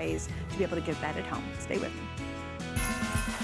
pays to be able to give that at home. Stay with me.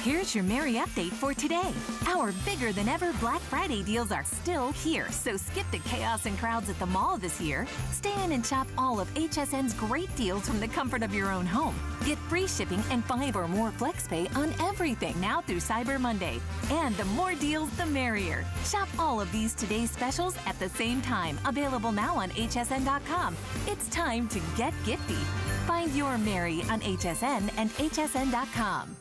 Here's your Merry update for today. Our bigger than ever Black Friday deals are still here, so skip the chaos and crowds at the mall this year. Stay in and shop all of HSN's great deals from the comfort of your own home. Get free shipping and five or more FlexPay on everything now through Cyber Monday. And the more deals, the merrier. Shop all of these today's specials at the same time, available now on hsn.com. It's time to get gifty. Find your Merry on HSN and hsn.com.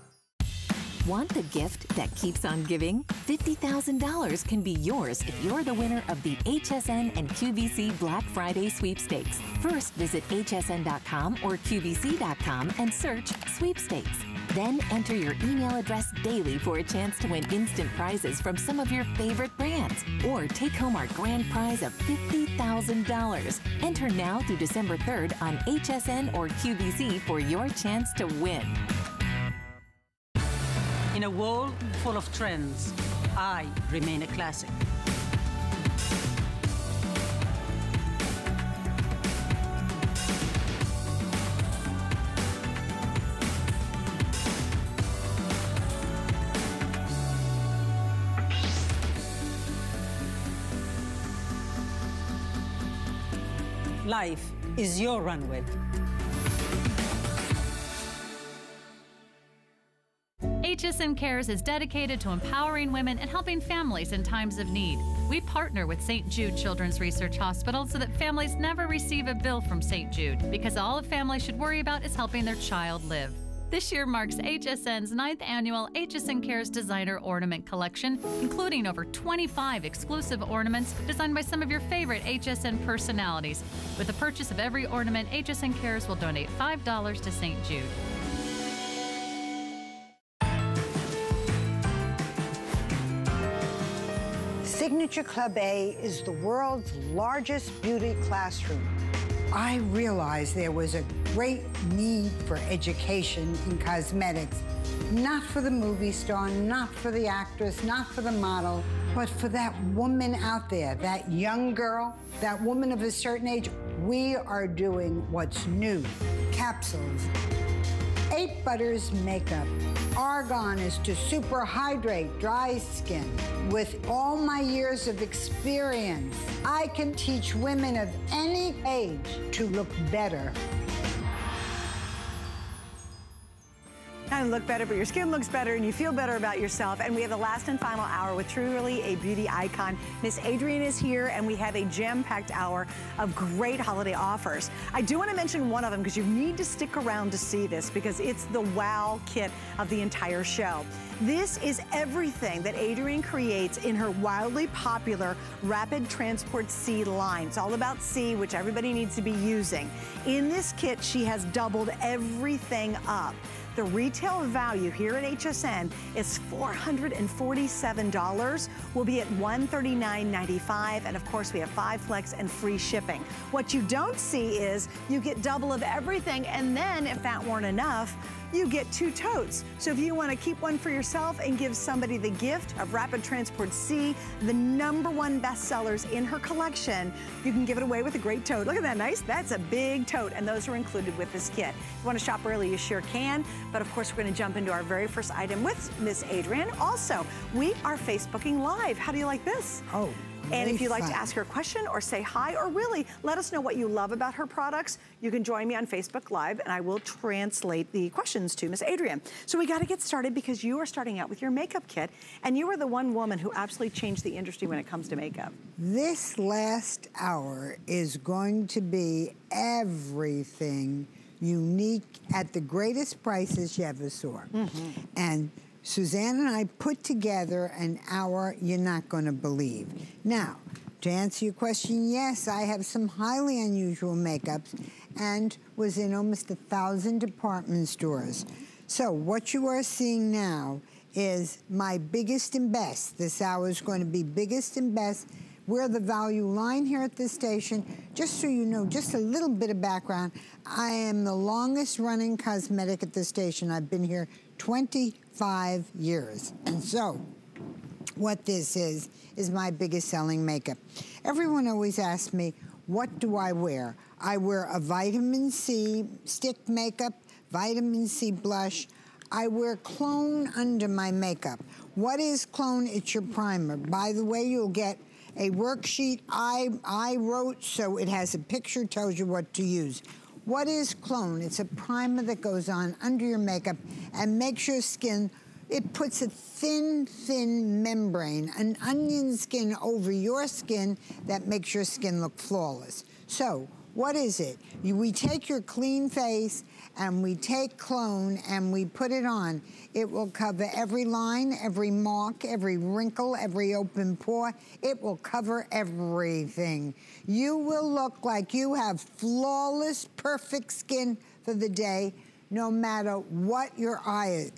Want the gift that keeps on giving? $50,000 can be yours if you're the winner of the HSN and QVC Black Friday sweepstakes. First, visit hsn.com or qvc.com and search sweepstakes. Then enter your email address daily for a chance to win instant prizes from some of your favorite brands or take home our grand prize of $50,000. Enter now through December 3rd on HSN or QVC for your chance to win. In a world full of trends, I remain a classic. Life is your runway. HSN Cares is dedicated to empowering women and helping families in times of need. We partner with St. Jude Children's Research Hospital so that families never receive a bill from St. Jude because all a family should worry about is helping their child live. This year marks HSN's ninth annual HSN Cares Designer Ornament Collection, including over 25 exclusive ornaments designed by some of your favorite HSN personalities. With the purchase of every ornament, HSN Cares will donate $5 to St. Jude. Signature Club A is the world's largest beauty classroom. I realized there was a great need for education in cosmetics, not for the movie star, not for the actress, not for the model, but for that woman out there, that young girl, that woman of a certain age. We are doing what's new. Capsules, Eight Butters Makeup. Argan is to super hydrate dry skin. With all my years of experience, I can teach women of any age to look better. And look better, but your skin looks better and you feel better about yourself. And we have the last and final hour with truly a beauty icon. Miss Adrienne is here and we have a jam-packed hour of great holiday offers. I do want to mention one of them because you need to stick around to see this because it's the wow kit of the entire show. This is everything that Adrienne creates in her wildly popular Rapid Transport C line. It's all about C, which everybody needs to be using. In this kit, she has doubled everything up. The retail value here at HSN is $447. We'll be at $139.95. And of course, we have five flex and free shipping. What you don't see is you get double of everything. And then if that weren't enough, you get two totes. So if you want to keep one for yourself and give somebody the gift of Rapid Transport C, the number one bestsellers in her collection, you can give it away with a great tote. Look at that nice, that's a big tote, and those are included with this kit. If you want to shop early, you sure can. But of course, we're going to jump into our very first item with Miss Adrienne. Also, we are Facebooking Live. How do you like this? Oh, and if you'd like to ask her a question or say hi or really let us know what you love about her products, you can join me on Facebook Live and I will translate the questions to Miss Adrienne. So we got to get started because you are starting out with your makeup kit and you are the one woman who absolutely changed the industry when it comes to makeup. This last hour is going to be everything unique at the greatest prices you ever saw. Mm-hmm. And Suzanne and I put together an hour you're not going to believe. Now, to answer your question, yes, I have some highly unusual makeups and was in almost a thousand department stores. So what you are seeing now is my biggest and best. This hour is going to be biggest and best. We're the value line here at this station. Just so you know, just a little bit of background. I am the longest running cosmetic at the station. I've been here 25 years. And so, what this is, is my biggest selling makeup. Everyone always asks me, what do I wear? I wear a vitamin C stick makeup vitamin C blush. I wear Clone under my makeup. What is Clone? It's your primer. By the way, you'll get a worksheet I, I wrote so it has a picture, tells you what to use. What is Clone? It's a primer that goes on under your makeup and makes your skin, it puts a thin, thin membrane, an onion skin over your skin that makes your skin look flawless. So, what is it? we take your clean face and we take Clone and we put it on. It will cover every line, every mark, every wrinkle, every open pore. It will cover everything. You will look like you have flawless, perfect skin for the day, no matter what your eye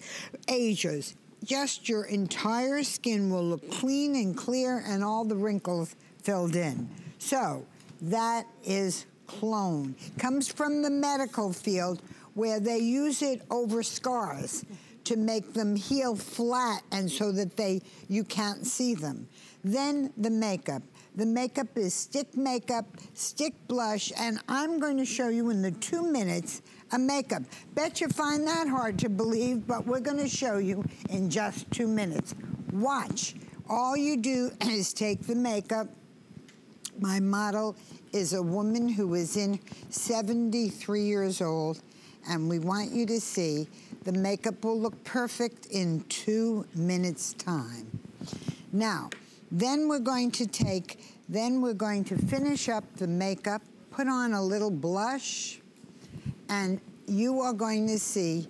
ages. Just your entire skin will look clean and clear and all the wrinkles filled in. So that is clone. Comes from the medical field where they use it over scars to make them heal flat and so that they you can't see them. Then the makeup. The makeup is stick makeup, stick blush, and I'm going to show you in the two minutes a makeup. Bet you find that hard to believe, but we're going to show you in just two minutes. Watch. All you do is take the makeup. My model is a woman who is in 73 years old, and we want you to see the makeup will look perfect in two minutes time. Now, then we're going to take, then we're going to finish up the makeup, put on a little blush, and you are going to see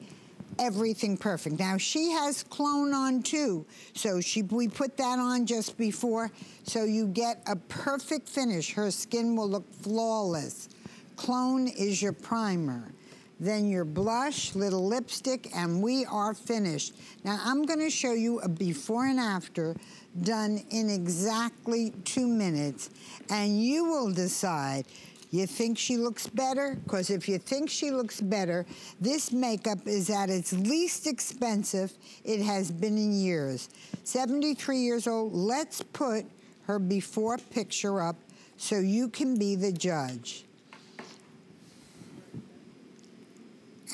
everything perfect. Now she has clone on too, so she we put that on just before, so you get a perfect finish. Her skin will look flawless. Clone is your primer. Then your blush, little lipstick, and we are finished. Now I'm gonna show you a before and after done in exactly two minutes, and you will decide you think she looks better? Because if you think she looks better, this makeup is at its least expensive it has been in years. 73 years old, let's put her before picture up so you can be the judge.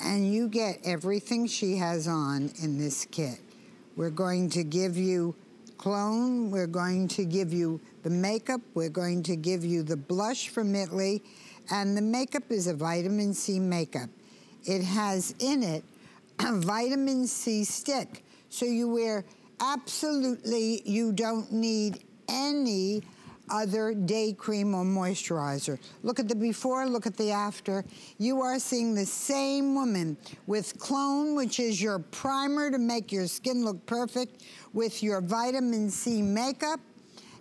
And you get everything she has on in this kit. We're going to give you clone, we're going to give you the makeup, we're going to give you the blush from Italy, and the makeup is a vitamin C makeup. It has in it a vitamin C stick. So you wear absolutely, you don't need any other day cream or moisturizer. Look at the before, look at the after. You are seeing the same woman with Clone, which is your primer to make your skin look perfect, with your vitamin C makeup,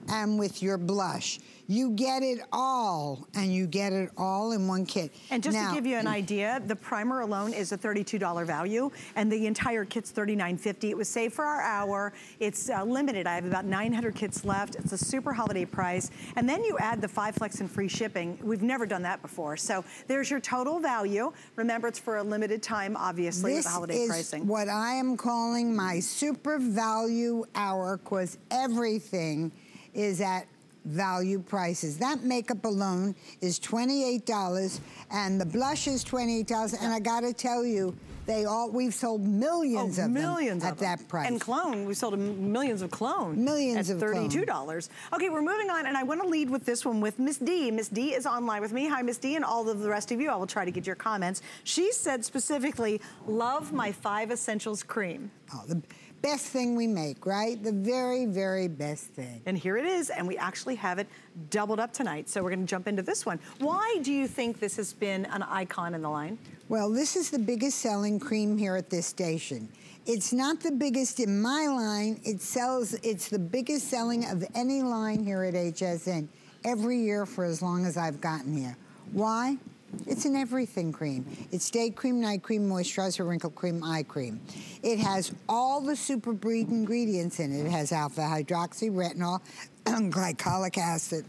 and with your blush. You get it all, and you get it all in one kit. And just now, to give you an idea, the primer alone is a $32 value, and the entire kit's $39.50. It was saved for our hour. It's uh, limited. I have about 900 kits left. It's a super holiday price. And then you add the five flex and free shipping. We've never done that before. So there's your total value. Remember, it's for a limited time, obviously, this with the holiday is pricing. what I am calling my super value hour, because everything is at value prices. That makeup alone is $28 and the blush is $28 and I gotta tell you, they all we've sold millions oh, of millions them of at them. that price. And clone, we sold millions of clone. Millions at of $32. Clone. Okay, we're moving on and I want to lead with this one with Miss D. Miss D is online with me. Hi Miss D and all of the rest of you. I will try to get your comments. She said specifically, love my five essentials cream. Oh, the, best thing we make, right? The very, very best thing. And here it is, and we actually have it doubled up tonight. So we're gonna jump into this one. Why do you think this has been an icon in the line? Well, this is the biggest selling cream here at this station. It's not the biggest in my line. It sells, it's the biggest selling of any line here at HSN every year for as long as I've gotten here. Why? It's an everything cream. It's day cream, night cream, moisturizer, wrinkle cream, eye cream. It has all the super breed ingredients in it. It has alpha hydroxy, retinol, glycolic acid,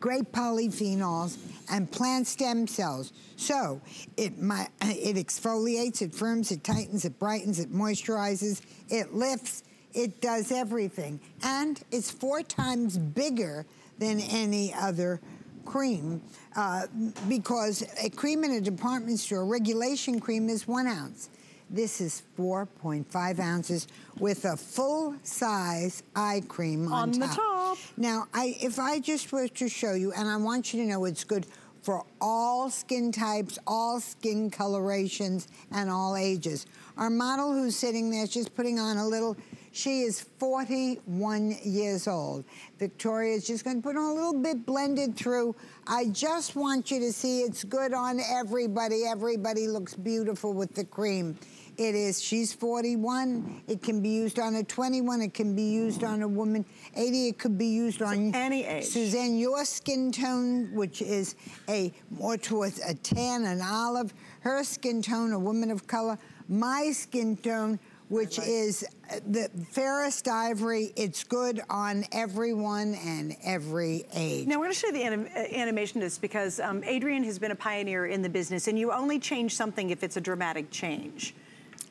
grape polyphenols, and plant stem cells. So it, my, it exfoliates, it firms, it tightens, it brightens, it moisturizes, it lifts, it does everything. And it's four times bigger than any other cream uh, because a cream in a department store, regulation cream is one ounce. This is 4.5 ounces with a full size eye cream on, On the top. Now, I, if I just were to show you, and I want you to know it's good for all skin types, all skin colorations, and all ages. Our model who's sitting there, she's putting on a little, she is 41 years old. Victoria is just gonna put on a little bit blended through. I just want you to see it's good on everybody. Everybody looks beautiful with the cream. It is, she's 41. It can be used on a 21. It can be used on a woman 80. It could be used on any age. Suzanne, your skin tone, which is a more towards a tan, an olive. Her skin tone, a woman of color. My skin tone, which right. is uh, the fairest ivory. It's good on everyone and every age. Now, we're going to show you the anim uh, animation of this because um, Adrienne has been a pioneer in the business, and you only change something if it's a dramatic change.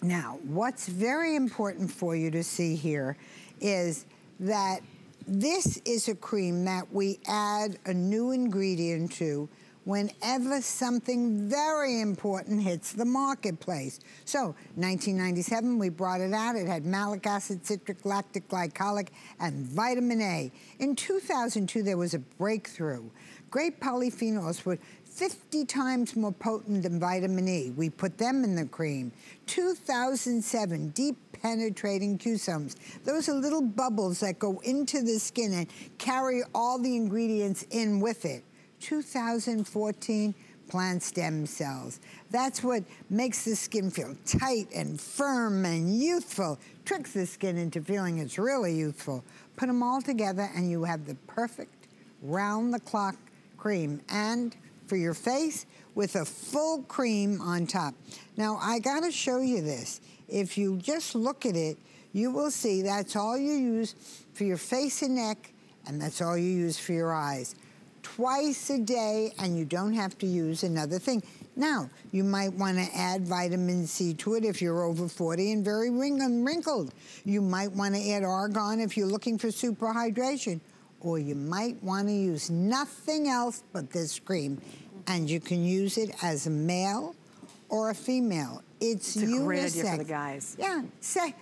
Now, what's very important for you to see here is that this is a cream that we add a new ingredient to whenever something very important hits the marketplace. So, 1997, we brought it out. It had malic acid, citric, lactic, glycolic, and vitamin A. In 2002, there was a breakthrough. Grape polyphenols were 50 times more potent than vitamin E. We put them in the cream. 2007, deep penetrating Q-somes. Those are little bubbles that go into the skin and carry all the ingredients in with it. 2014, plant stem cells. That's what makes the skin feel tight and firm and youthful, tricks the skin into feeling it's really youthful. Put them all together and you have the perfect round-the-clock cream. And for your face with a full cream on top. Now, I gotta show you this. If you just look at it, you will see that's all you use for your face and neck, and that's all you use for your eyes. Twice a day, and you don't have to use another thing. Now, you might want to add vitamin C to it if you're over 40 and very wrinkled. You might want to add argan if you're looking for super hydration. Or you might want to use nothing else but this cream and you can use it as a male or a female. It's, it's a unisex. great idea for the guys. Yeah,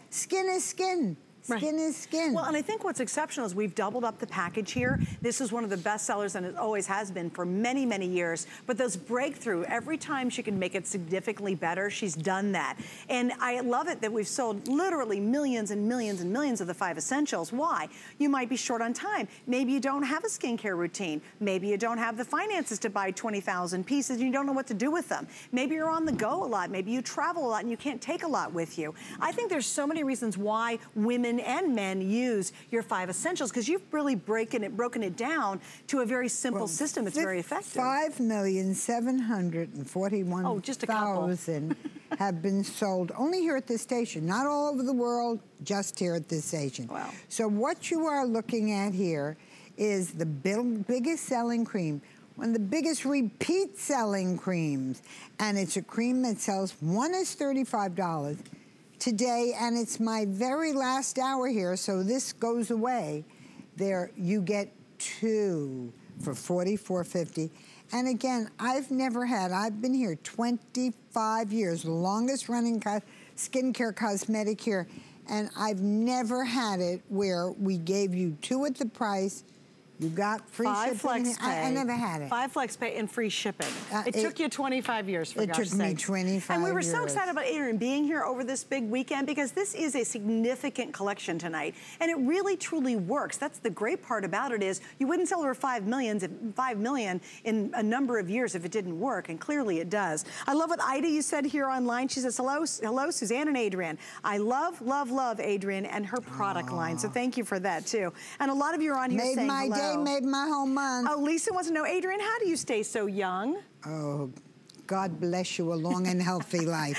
skin is skin. Skin right. is skin. Well, and I think what's exceptional is we've doubled up the package here. This is one of the best sellers, and it always has been for many, many years. But those breakthrough, every time she can make it significantly better, she's done that. And I love it that we've sold literally millions and millions and millions of the five essentials. Why? You might be short on time. Maybe you don't have a skincare routine. Maybe you don't have the finances to buy 20,000 pieces and you don't know what to do with them. Maybe you're on the go a lot. Maybe you travel a lot and you can't take a lot with you. I think there's so many reasons why women and men use your five essentials because you've really broken it, broken it down to a very simple well, system that's very effective. Five million seven hundred and forty-one oh, just a thousand have been sold only here at this station, not all over the world, just here at this station. Wow. So what you are looking at here is the biggest selling cream one of the biggest repeat selling creams. And it's a cream that sells, one is $35 today, and it's my very last hour here, so this goes away. There, you get two for $44.50. And again, I've never had, I've been here 25 years, longest running co skincare cosmetic here, and I've never had it where we gave you two at the price, you got free Five shipping. flex pay. I, I, never had it. Five flex pay and free shipping. Uh, it, it, took you 25 years, for It took me 25 And we were years. so excited about Adrienne being here over this big weekend because this is a significant collection tonight. And it really, truly works. That's the great part about it is you wouldn't sell her five millions, five million in a number of years if it didn't work. And clearly it does. I love what Ida you said here online. She says, hello, hello, Suzanne and Adrienne. I love, love, love Adrienne and her product Aww. line. So thank you for that too. And a lot of you are on here made saying my hello. day, made my home month. Oh, Lisa wants to know, Adrienne, how do you stay so young? Oh, God bless you a long and healthy life.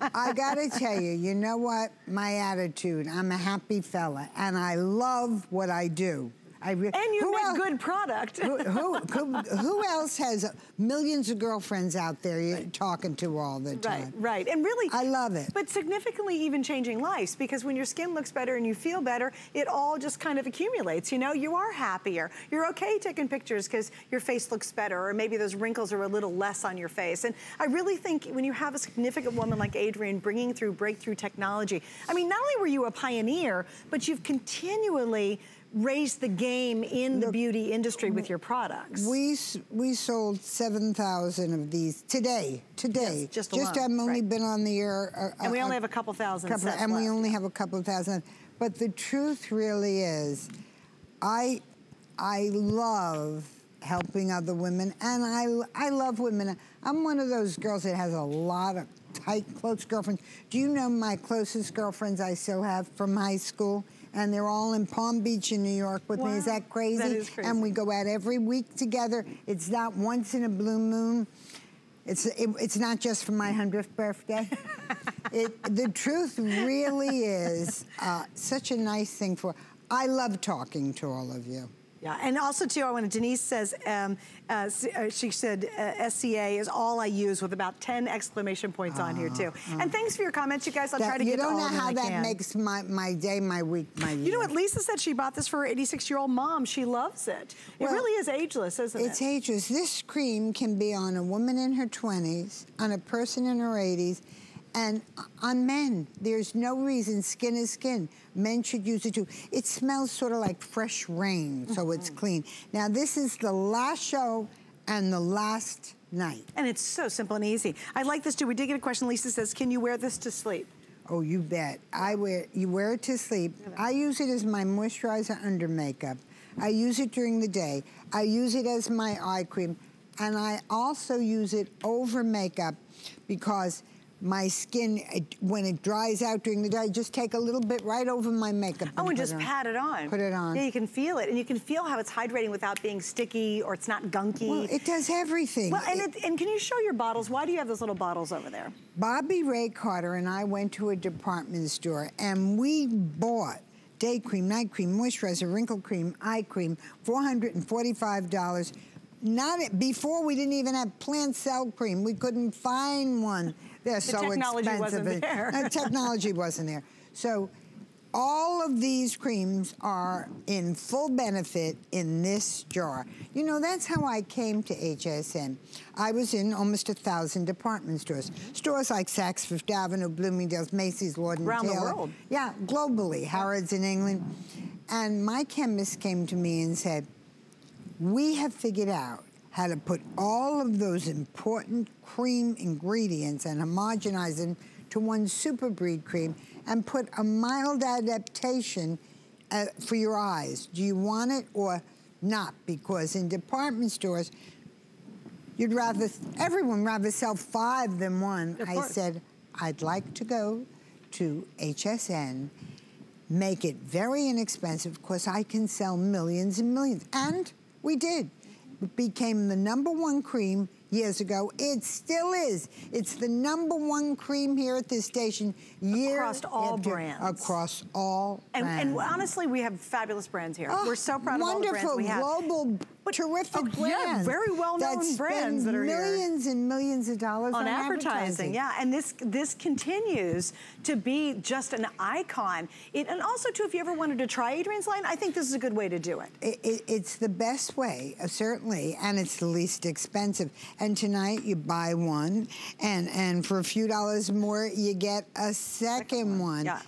I gotta tell you, you know what? My attitude, I'm a happy fella, and I love what I do. I And you who make el- good product. who, who, who, who else has millions of girlfriends out there you're talking to all the Right, time? right. And really, I love it. But significantly even changing lives because when your skin looks better and you feel better, it all just kind of accumulates. You know, you are happier. You're okay taking pictures because your face looks better or maybe those wrinkles are a little less on your face. And I really think when you have a significant woman like Adrienne bringing through breakthrough technology, I mean, not only were you a pioneer, but you've continually raised the game in the beauty industry with your products. We we sold seven thousand of these today. Today, Yes, just just alone, I've only right. been on the air, uh, And we uh, only have a couple thousand couple- sets and we only have a couple thousand. But the truth really is, I I love helping other women, and I I love women. I'm one of those girls that has a lot of tight, close girlfriends. Do you know my closest girlfriends I still have from high school? And they're all in Palm Beach in New York with me. Is that crazy? That is crazy. And we go out every week together. It's not once in a blue moon. It's it, it's not just for my hundredth birthday. it, the truth really is uh, such a nice thing for. I love talking to all of you. Yeah, and also too, I want to, Denise says, um, uh, uh, she said uh, SCA is all I use with about 10 exclamation points on here too. And thanks for your comments, you guys. I'll That- try to you get to don't know how that can. makes my, my day, my week, my You know what Lisa said? She bought this for her 86-year-old mom. She loves it. It really is ageless, isn't It's it? It's ageless. This cream can be on a woman in her 20s, on a person in her 80s, and on men. There's no reason. Skin is skin. Men should use it too. It smells sort of like fresh rain, so it's Mm-hmm. clean. Now, this is the last show and the last night. And it's so simple and easy. I like this too. We did get a question. Lisa says, can you wear this to sleep? Oh, you bet. I wear you wear it to sleep. I use it as my moisturizer under makeup. I use it during the day. I use it as my eye cream, and I also use it over makeup because my skin, it- when it dries out during the day, I just take a little bit right over my makeup. Oh, and just it pat it on. Put it on. Yeah, you can feel it. And you can feel how it's hydrating without being sticky or it's not gunky. Well, it does everything. Well, and, It- it, and can you show your bottles? Why do you have those little bottles over there? Bobby Ray Carter and I went to a department store and we bought day cream, night cream, moisturizer, wrinkle cream, eye cream, $445. Not before we didn't even have plant cell cream. We couldn't find one. They're so technology expensive. wasn't there. Technology wasn't there. So all of these creams are in full benefit in this jar. You know, that's how I came to HSN. I was in almost a thousand department stores. Stores like Saks Fifth Avenue, Bloomingdale's, Macy's, Lord and Around the Taylor. world. Yeah, globally. Harrods in England. And my chemist came to me and said, we have figured out how to put all of those important cream ingredients and homogenize them to one super breed cream and put a mild adaptation uh, for your eyes. Do you want it or not? Because in department stores, you'd rather, everyone rather sell five than one. I said, I'd like to go to HSN make it very inexpensive because I can sell millions and millions. And we did. Became the number one cream years ago. It still is. It's the number one cream here at this station year Across all after- brands. Across all And, brands. and honestly, we have fabulous brands here. Oh, We're so proud of all the brands we have. Wonderful global, But- terrific oh, yeah, very well-known brands that are here. millions and millions of dollars on on, advertising. Yeah, and this this continues to be just an icon. It, and also, too, if you ever wanted to try Adrienne's line, I think this is a good way to do it. It, it, it's the best way, uh, certainly, and it's the least expensive. And tonight you buy one, and, and for a few dollars more, you get a second one. yeah.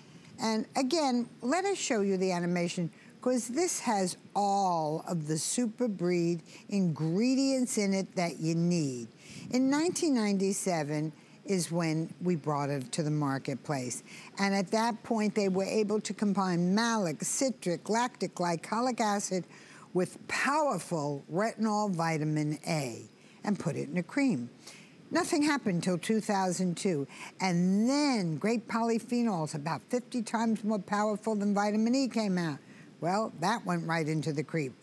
And again, let us show you the animation, because this has all of the super breed ingredients in it that you need. In 1997, is when we brought it to the marketplace. And at that point, they were able to combine malic, citric, lactic, glycolic acid with powerful retinol vitamin A and put it in a cream. Nothing happened until 2002. And then grape polyphenols, about 50 times more powerful than vitamin E, came out. Well, that went right into the cream.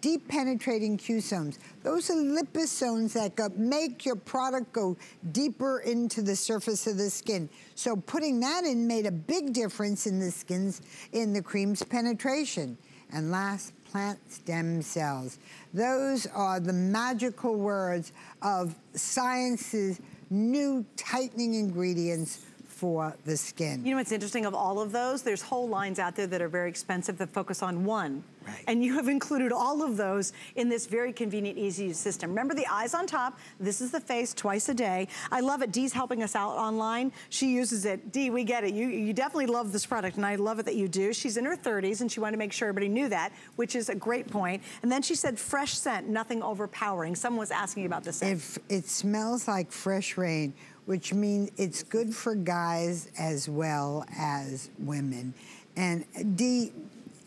Deep penetrating Q-somes. Those are liposomes that go, make your product go deeper into the surface of the skin. So putting that in made a big difference in the skin's, in the cream's penetration. And last, plant stem cells. Those are the magical words of science's new tightening ingredients for the skin. You know what's interesting of all of those? There's whole lines out there that are very expensive that focus on one. Right. And you have included all of those in this very convenient, easy use system. Remember the eyes on top. This is the face twice a day. I love it. Dee's helping us out online. She uses it. Dee, we get it. You, you definitely love this product, and I love it that you do. She's in her 30s, and she wanted to make sure everybody knew that, which is a great point. And then she said fresh scent, nothing overpowering. Someone was asking about the scent. If it smells like fresh rain, which means it's good for guys as well as women. And Dee,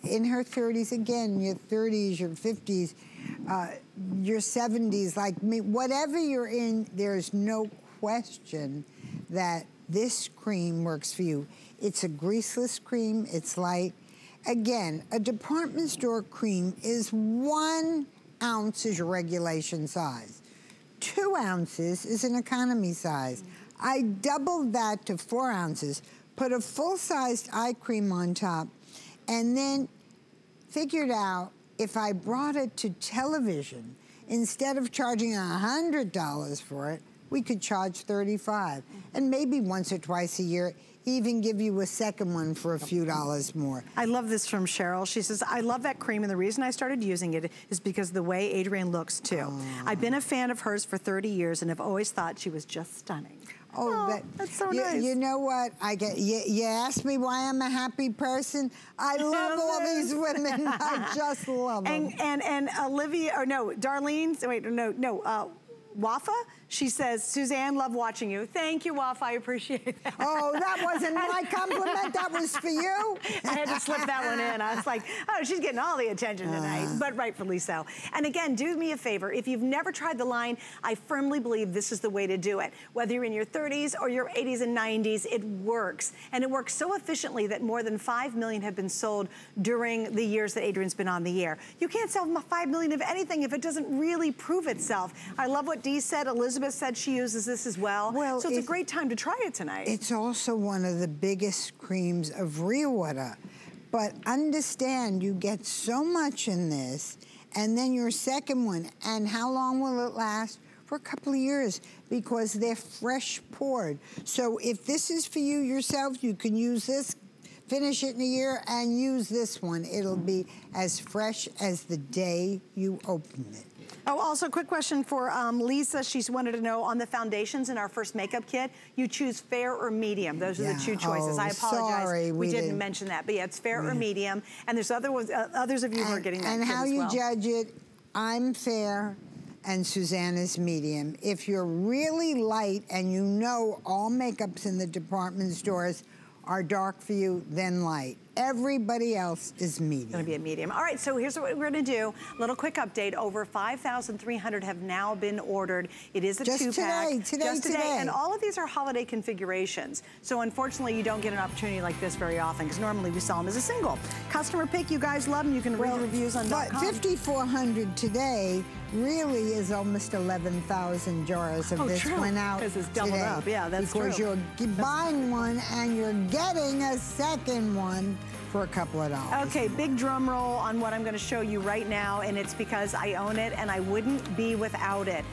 in her 30s, again, your 30s, your 50s, uh, your 70s, like me, whatever you're in, there's no question that this cream works for you. It's a greaseless cream, it's light. Again, a department store cream is one ounce is your regulation size. Two ounces is an economy size. I doubled that to four ounces, put a full-sized eye cream on top, and then figured out if I brought it to television, instead of charging $100 for it, we could charge 35 And maybe once or twice a year, even give you a second one for a few dollars more. I love this from Cheryl. She says, I love that cream, and the reason I started using it is because the way Adrienne looks, too. I've been a fan of hers for 30 years and have always thought she was just stunning. Oh, Oh, that, that's so you, nice. You know what? I get. You, you ask me why I'm a happy person. I love all these women. I just love them. And and and Olivia, or no, Darlene. Wait, no, no. Uh, Wafa, she says, Suzanne, love watching you. Thank you, Wafa, I appreciate that. oh, that wasn't my compliment. That was for you. I had to slip that one in. I was like, oh, she's getting all the attention tonight, Uh. but rightfully so. And again, do me a favor. If you've never tried the line, I firmly believe this is the way to do it. Whether you're in your 30s or your 80s and 90s, it works. And it works so efficiently that more than 5 million have been sold during the years that Adrienne's been on the air. You can't sell 5 million of anything if it doesn't really prove itself. I love what Dee said. Elizabeth said she uses this as well. Well, so it's a great time to try it tonight. It's also one of the biggest creams of ReWater. But understand, you get so much in this, and then your second one, and how long will it last? For a couple of years, because they're fresh poured. So if this is for you yourself, you can use this, finish it in a year, and use this one. It'll be as fresh as the day you open it. Oh, also, quick question for um, Lisa. She's wanted to know on the foundations in our first makeup kit, you choose fair or medium. Those are the two choices. Oh, I apologize. sorry, we didn't, didn't- mention that, but yeah, it's fair or medium. And there's other ones, uh, others of you who are getting that and how you well. judge it, I'm fair and Susanna's medium. If you're really light and you know all makeups in the department stores are dark for you, then light. Everybody else is medium. Going to be a medium. All right, so here's what we're going to do. A little quick update. Over 5,300 have now been ordered. It is a Just two-pack. today, today, Just today. today. And all of these are holiday configurations. So unfortunately, you don't get an opportunity like this very often because normally we sell them as a single. Customer pick, you guys love them. You can read Well, reviews on but .com. 5,400 today really is almost 11,000 jars of Oh, this true, went out 'cause it's doubled today. up. Yeah, that's because true. you're g- buying one and you're getting a second one for a couple of dollars. Okay, big drum roll on what I'm gonna show you right now, and it's because I own it and I wouldn't be without it.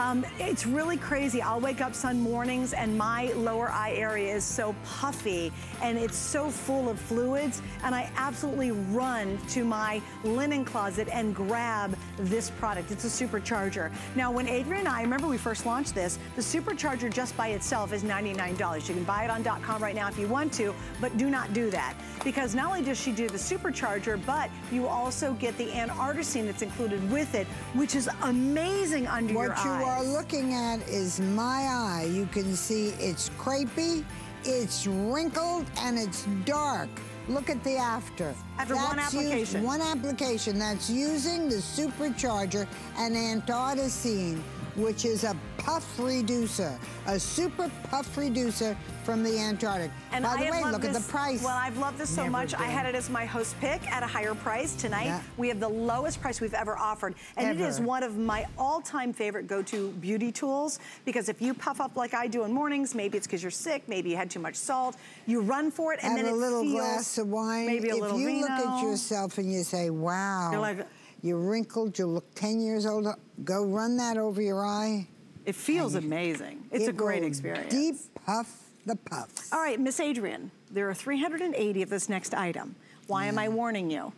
Um, it's really crazy. I'll wake up some mornings and my lower eye area is so puffy and it's so full of fluids and I absolutely run to my linen closet and grab this product. It's a supercharger. Now when Adrienne and I, remember we first launched this, the supercharger just by itself is $99. You can buy it on .com right now if you want to, but do not do that because not only does she do the supercharger, but you also get the antarcticine that's included with it, which is amazing under What your you eyes. Are looking at is my eye. You can see it's crepey, it's wrinkled, and it's dark. Look at the after. After one That's used- application. one application. That's using the supercharger and antarcticine. Which is a puff reducer, a super puff reducer from the Antarctic. And By I the have way, look this, at the price. Well, I've loved this so Never much. I had it as my host pick at a higher price. Tonight, Yeah. we have the lowest price we've ever offered. And it is one of my all-time favorite go-to beauty tools because if you puff up like I do in mornings, maybe it's because you're sick, maybe you had too much salt, you run for it and Have then a it little feels glass of wine. Maybe a if little you vino. look at yourself and you say, wow, You're like- you're wrinkled, you look 10 years older, go run that over your eye. It feels amazing. It's a great experience. Deep puff the puffs. All right, Miss Adrienne, there are 380 of this next item. Why am I warning you?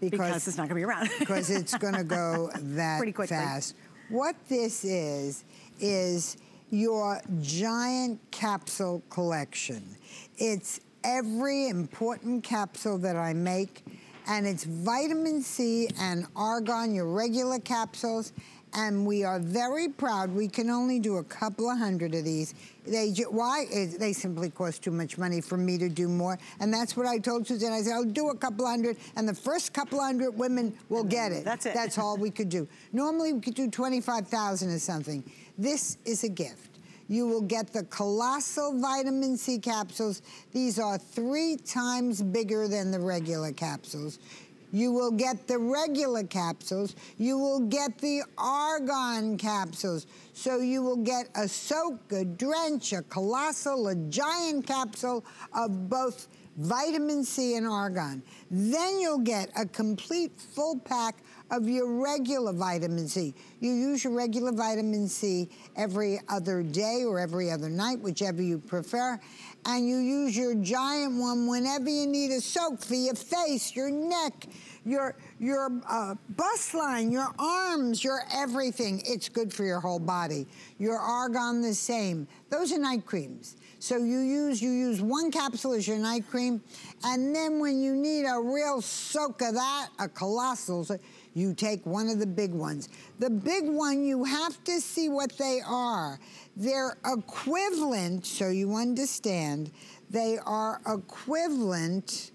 Because, it's not going to be around. because it's going to go that Pretty quickly. fast. What this is, is your giant capsule collection. It's every important capsule that I make, and it's vitamin C and argan, your regular capsules, and we are very proud. We can only do a couple of hundred of these. They why? Is they simply cost too much money for me to do more, and that's what I told Susan. I said I'll do a couple hundred, and the first couple hundred women will get it. That's it. That's all we could do. Normally we could do twenty-five thousand or something. This is a gift. You will get the colossal vitamin C capsules. These are three times bigger than the regular capsules. You will get the regular capsules. You will get the argan capsules. So you will get a soak, a drench, a colossal, a giant capsule of both vitamin C and argan. Then you'll get a complete full pack of your regular vitamin C. You use your regular vitamin C every other day or every other night, whichever you prefer. And you use your giant one whenever you need a soak for your face, your neck, your your uh, bust line, your arms, your everything. It's good for your whole body. Your argan the same. Those are night creams. So you use you use one capsule as your night cream, and then when you need a real soak of that, a colossal, so you take one of the big ones. The big one you have to see what they are. They're equivalent, so you understand. They are equivalent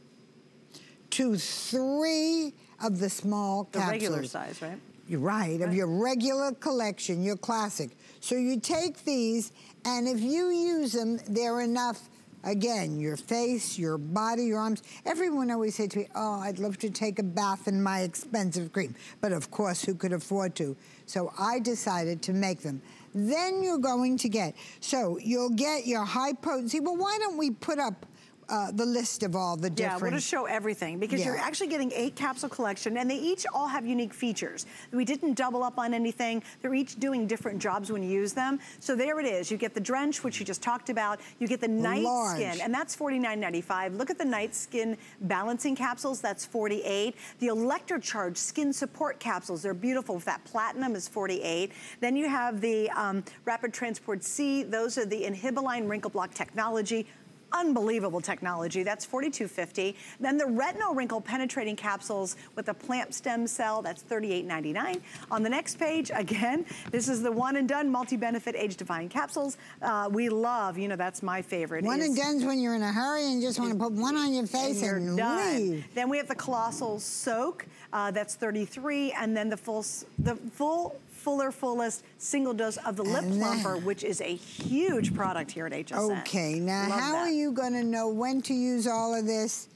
to three of the small the capsules. regular size, right? You're right, of your regular collection, your classic. So you take these, and if you use them, they're enough. Again, your face, your body, your arms. Everyone always said to me, Oh, I'd love to take a bath in my expensive cream. But of course, who could afford to? So I decided to make them. Then you're going to get, so you'll get your high potency. Well, why don't we put up uh, the list of all the different. Yeah, we'll just show everything because you're actually getting eight capsule collection and they each all have unique features. We didn't double up on anything. They're each doing different jobs when you use them. So there it is. You get the drench, which you just talked about. You get the night Large. skin, and that's $49.95. Look at the night skin balancing capsules, that's 48. The electrocharge skin support capsules, they're beautiful. With that platinum is 48. Then you have the um, Rapid Transport C. Those are the Inhibiline Wrinkle Block technology. Unbelievable technology. That's 42.50. Then the retinal wrinkle penetrating capsules with the plant stem cell. That's 38.99. On the next page, again, this is the one and done multi-benefit age-defying capsules. Uh, we love, you know, that's my favorite. one is- and done's when you're in a hurry and just want to put one on your and face you're and, done. leave. Then we have the colossal soak. Uh, that's 33, and then the full, the full, fuller, fullest single dose of the lip And plumper, then- which is a huge product here at HSN. Okay, now Love how that. are you going to know when to use all of this?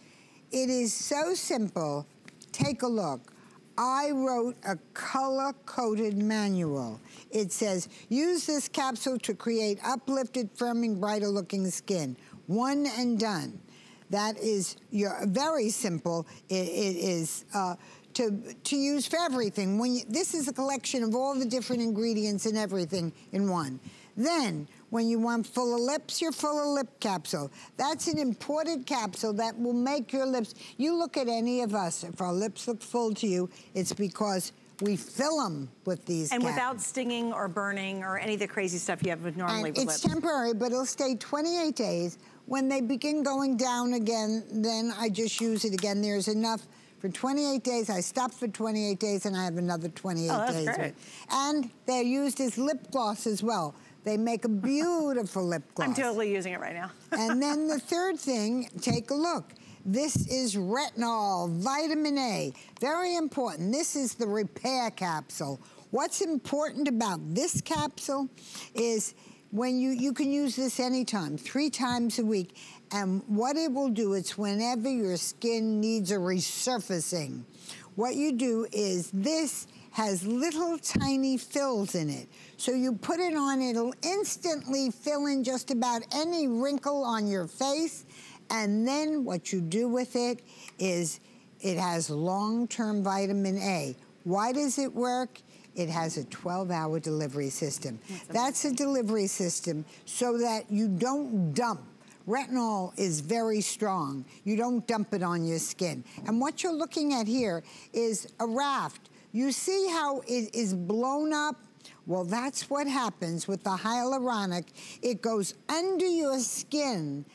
It is so simple. Take a look. I wrote a color coded manual. It says, use this capsule to create uplifted, firming, brighter looking skin. One and done. That is your very simple. It, it is uh, to to use for everything. When you, this is a collection of all the different ingredients and everything in one. Then, when you want fuller lips, your fuller lip capsule. That's an imported capsule that will make your lips. You look at any of us. If our lips look full to you, it's because we fill them with these. And cap- without stinging or burning or any of the crazy stuff you have with normally and with it's lips. temporary, but it'll stay 28 days. When they begin going down again, then I just use it again. There's enough for 28 days. I stop for 28 days, and I have another 28 Oh, that's days. great. And they're used as lip gloss as well. They make a beautiful lip gloss. I'm totally using it right now. and then the third thing, take a look. This is retinol, vitamin A. Very important. This is the repair capsule. What's important about this capsule is when you, you can use this anytime, three times a week. And what it will do, it's whenever your skin needs a resurfacing. What you do is this has little tiny fills in it. So you put it on, it'll instantly fill in just about any wrinkle on your face. And then what you do with it is it has long-term vitamin A. Why does it work? It has a 12-hour delivery system. That's, That's a delivery system so that you don't dump Retinol is very strong. You don't dump it on your skin. And what you're looking at here is a raft. You see how it is blown up? Well, that's what happens with the hyaluronic. It goes under your skin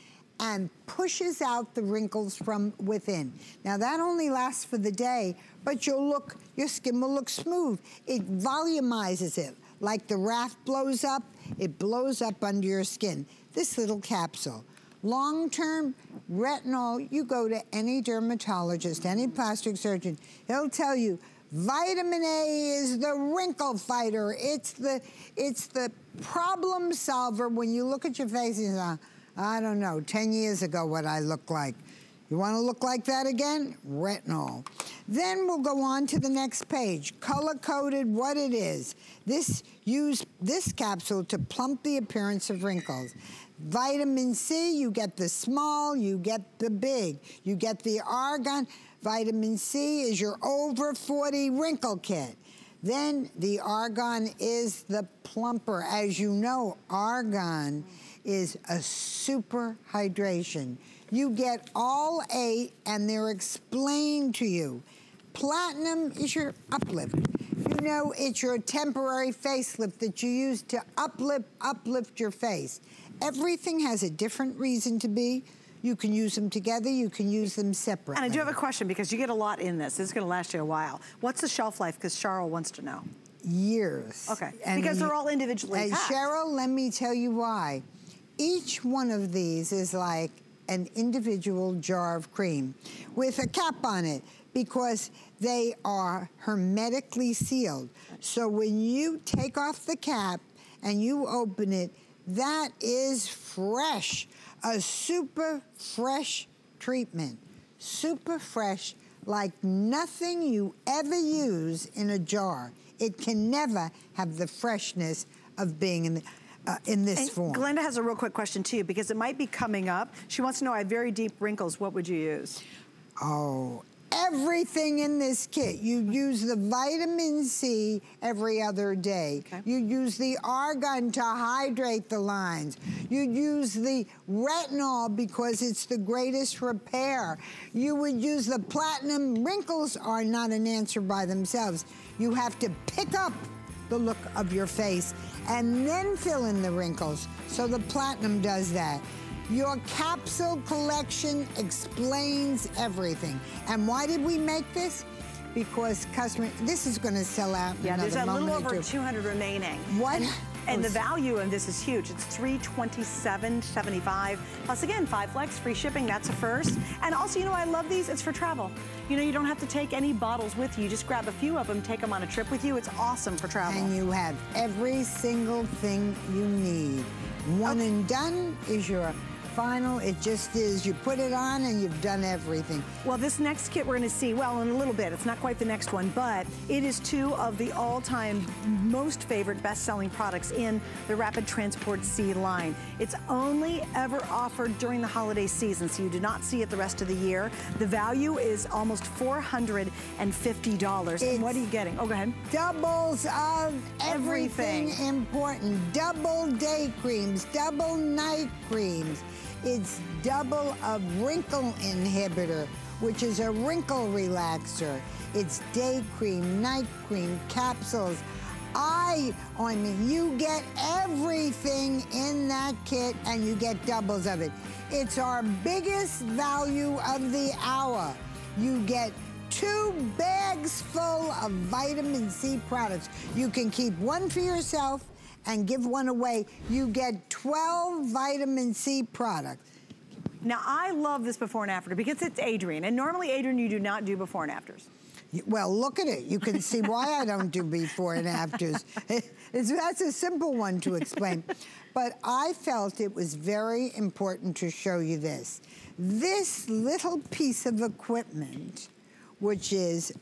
and pushes out the wrinkles from within. Now that only lasts for the day, but you'll look, your skin will look smooth. It volumizes it. Like the raft blows up, it blows up under your skin. This little capsule. Long-term retinol, you go to any dermatologist, any plastic surgeon, he'll tell you vitamin A is the wrinkle fighter. It's the, it's the problem solver when you look at your face and say, I don't know, 10 years ago what I looked like. You want to look like that again? Retinol. Then we'll go on to the next page. Color-coded what it is. This use this capsule to plump the appearance of wrinkles. Vitamin C, you get the small, you get the big. You get the argan. Vitamin C is your over 40 wrinkle kit. Then the argan is the plumper. As you know, argan is a super hydration. You get all eight and they're explained to you. Platinum is your uplift. You know, it's your temporary facelift that you use to uplift, uplift your face. Everything has a different reason to be. You can use them together, you can use them separately. And I do have a question because you get a lot in this. This is gonna last you a while. What's the shelf life? Because Cheryl wants to know. Years. Okay, and because they're all individually and packed. Cheryl, let me tell you why. Each one of these is like an individual jar of cream with a cap on it because they are hermetically sealed. So when you take off the cap and you open it, that is fresh, a super fresh treatment. Super fresh, like nothing you ever use in a jar. It can never have the freshness of being in, the, uh, in this and form. Glenda has a real quick question too, because it might be coming up. She wants to know, I have very deep wrinkles, what would you use? Oh, everything in this kit. You use the vitamin C every other day. Okay. You use the argan to hydrate the lines. You use the retinol because it's the greatest repair. You would use the platinum. Wrinkles are not an answer by themselves. You have to pick up the look of your face and then fill in the wrinkles. So the platinum does that. Your capsule collection explains everything. And why did we make this? Because customer, this is going to sell out. Yeah, there's a little over 200 remaining. What? And, and the value of this is huge. It's $327.75. Plus, again, five flex, free shipping. That's a first. And also, you know, I love these. It's for travel. You know, you don't have to take any bottles with you. You just grab a few of them, take them on a trip with you. It's awesome for travel. And you have every single thing you need. One okay. and done is your final. It just is, you put it on and you've done everything. Well, this next kit we're gonna see, well, in a little bit, it's not quite the next one, but it is two of the all-time most favorite best-selling products in the Rapid Transport C line. It's only ever offered during the holiday season, so you do not see it the rest of the year. The value is almost $450. It's and what are you getting? Oh, go ahead. Doubles of everything, everything important. Double day creams, double night creams. It's double a wrinkle inhibitor, which is a wrinkle relaxer. It's day cream, night cream, capsules. I, I mean, you get everything in that kit and you get doubles of it. It's our biggest value of the hour. You get two bags full of vitamin C products. You can keep one for yourself and give one away, you get 12 vitamin C products. Now, I love this before and after because it's Adrienne. And normally, Adrienne, you do not do before and afters. Well, look at it. You can see why I don't do before and afters. It's, that's a simple one to explain. But I felt it was very important to show you this. This little piece of equipment, which is,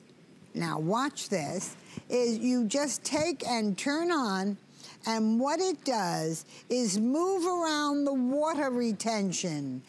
now watch this, is you just take and turn on and what it does is move around the water retention.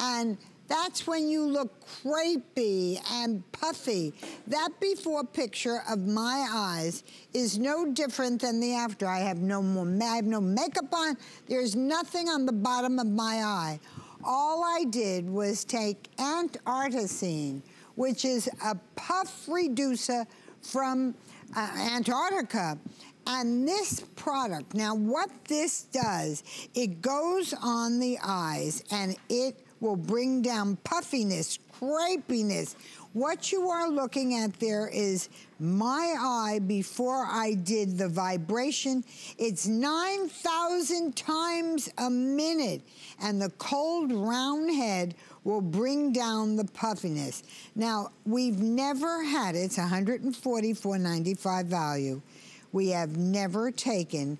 And that's when you look crepey and puffy. That before picture of my eyes is no different than the after. I have no more, I have no makeup on. There's nothing on the bottom of my eye. All I did was take Antarcticine, which is a puff reducer from uh, Antarctica. And this product, now what this does, it goes on the eyes and it will bring down puffiness, crepiness. What you are looking at there is my eye before I did the vibration. It's 9,000 times a minute. And the cold round head will bring down the puffiness. Now, we've never had, it. it's 144.95 value. We have never taken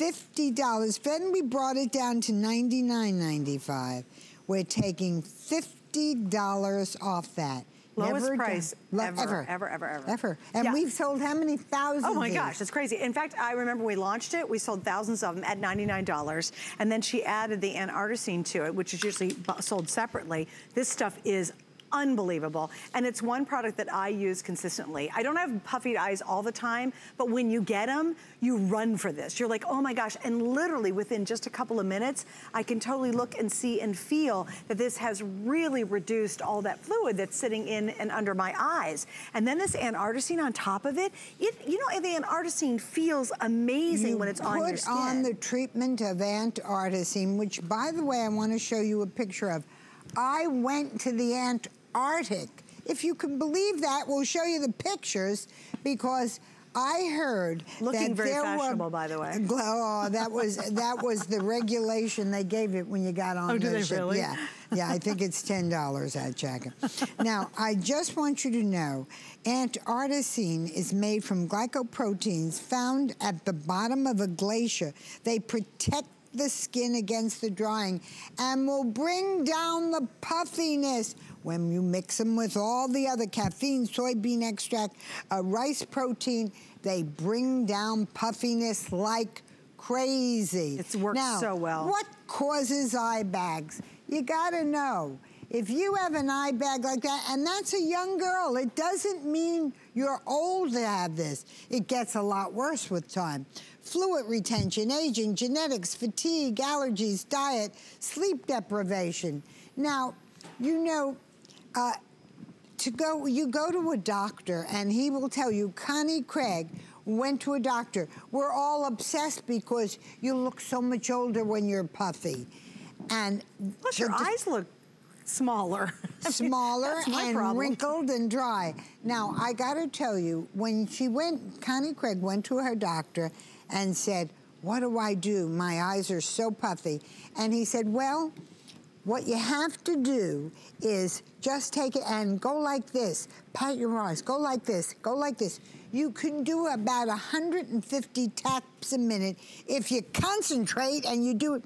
$50. Then we brought it down to $99.95. We're taking $50 off that. Lowest Never price ever, ever, ever, ever, ever. ever. And Yeah. we've sold how many thousands? Oh my gosh, it's crazy. In fact, I remember we launched it, we sold thousands of them at $99, and then she added the Antarcticine to it, which is usually sold separately. This stuff is unbelievable. And it's one product that I use consistently. I don't have puffy eyes all the time, but when you get them, you run for this. You're like, oh my gosh. And literally within just a couple of minutes, I can totally look and see and feel that this has really reduced all that fluid that's sitting in and under my eyes. And then this Antarcticine on top of it, it you know, the Antarcticine feels amazing You when it's on your skin. put on the treatment of Antarcticine, which, by the way, I want to show you a picture of. I went to the Antarctic. If you can believe that, we'll show you the pictures because I heard Looking that very there fashionable, were, by the way. Oh, that was that was the regulation they gave it when you got on Oh, do the they ship. really? Yeah, yeah. I think it's ten dollars that jacket. now, I just want you to know, Antarcticine is made from glycoproteins found at the bottom of a glacier. They protect the skin against the drying and will bring down the puffiness when you mix them with all the other caffeine, soybean extract, uh, rice protein. They bring down puffiness like crazy. It's worked now, so well. What causes eye bags? You gotta know. If you have an eye bag like that, and that's a young girl, it doesn't mean you're old to have this. It gets a lot worse with time. Fluid retention, aging, genetics, fatigue, allergies, diet, sleep deprivation. Now, you know, uh, to go, you go to a doctor and he will tell you, Connie Craig went to a doctor. We're all obsessed because you look so much older when you're puffy. And Plus, your eyes look smaller. Smaller and problem. wrinkled and dry. Now, I got to tell you, when she went, Connie Craig went to her doctor and said, What do I do? My eyes are so puffy. And he said, Well, what you have to do is just take it and go like this. Pat your eyes. Go like this. Go like this. You can do about 150 taps a minute if you concentrate and you do it.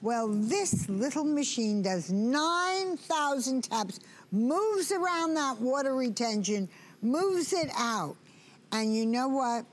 Well, this little machine does 9,000 taps, moves around that water retention, moves it out. And you know what?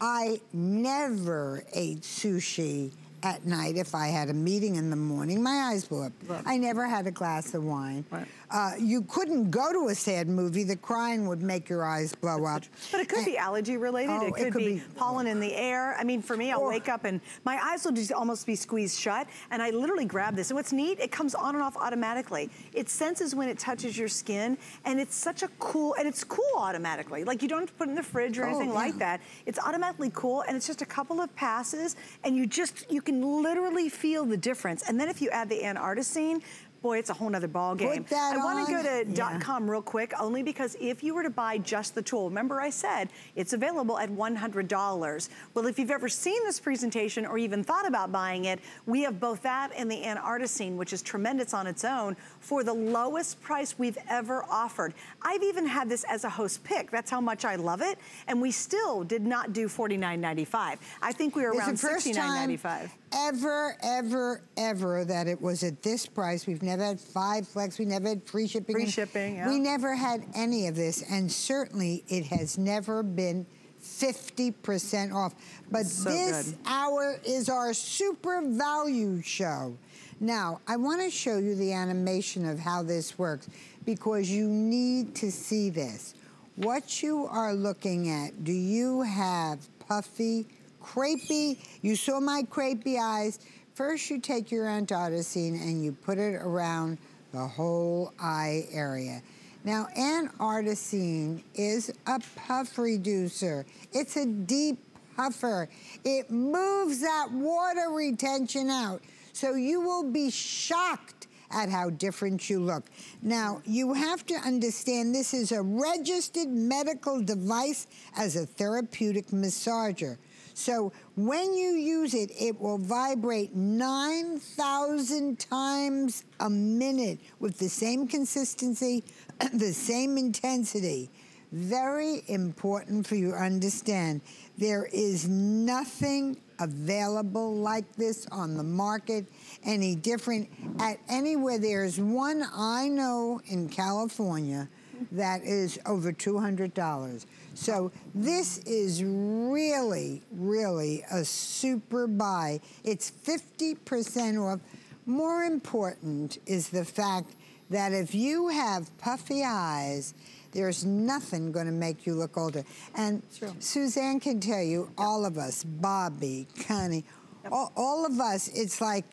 I never ate sushi at night if I had a meeting in the morning. My eyes blew up. I never had a glass of wine. Right. Uh, you couldn't go to a sad movie. The crying would make your eyes blow up. But it could And- be allergy related. Oh, it, could be, pollen in the air. I mean, for me, I'll Or- wake up and my eyes will just almost be squeezed shut. And I literally grab this. And what's neat, it comes on and off automatically. It senses when it touches your skin. And it's such a cool, and it's cool automatically. Like you don't have to put it in the fridge or Oh, anything like that. It's automatically cool. And it's just a couple of passes. And you just, you can literally feel the difference. And then if you add the Antarcticine, boy, it's a whole nother ball game. I want to go to Yeah. .com real quick, only because if you were to buy just the tool, remember I said it's available at $100. Well, if you've ever seen this presentation or even thought about buying it, we have both that and the Antarcticine, which is tremendous on its own, for the lowest price we've ever offered. I've even had this as a host pick. That's how much I love it. And we still did not do $49.95. I think we were It's around the first time $69.95. ever, ever, ever that it was at this price. We've never had five flex. We never had free shipping. Free shipping, yeah. We never had any of this, and certainly it has never been 50% off. But So this good. hour is our super value show. Now, I want to show you the animation of how this works because you need to see this. What you are looking at, do you have puffy, crepey? You saw my crepey eyes. First, you take your Antarcticine and you put it around the whole eye area. Now, Antarcticine is a puff reducer. It's a deep puffer. It moves that water retention out. So you will be shocked at how different you look. Now, you have to understand this is a registered medical device as a therapeutic massager. So when you use it, it will vibrate 9,000 times a minute with the same consistency, the same intensity. Very important for you to understand. There is nothing available like this on the market, any different. At anywhere, there's one I know in California that is over $200. So this is really, really a super buy. It's 50% off. More important is the fact that if you have puffy eyes, there's nothing going to make you look older. And Suzanne can tell you, all of us, Bobbi, Connie, all, all of us, it's like,